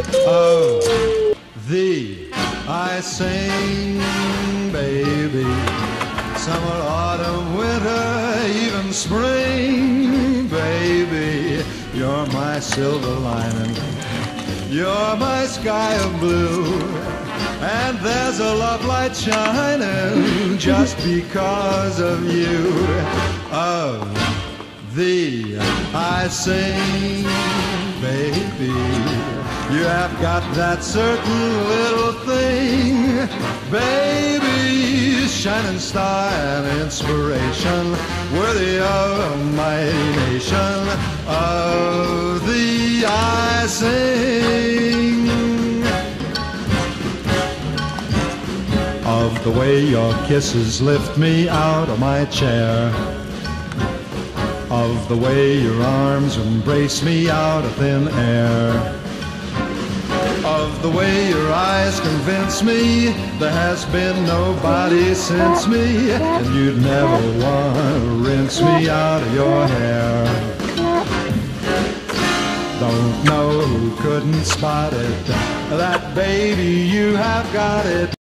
Oh, of thee. I sing, baby, summer, autumn, winter, even spring, baby. You're my silver lining, you're my sky of blue. And there's a love light shining just because of you. Oh, of thee I sing, baby. You have got that certain little thing, baby. Shining star and inspiration, worthy of mighty nation. Of thee I sing. Of the way your kisses lift me out of my chair. Of the way your arms embrace me out of thin air. Of the way your eyes convince me there has been nobody since me, and you'd never want to rinse me out of your hair. Don't know who couldn't spot it. That baby, you have got it.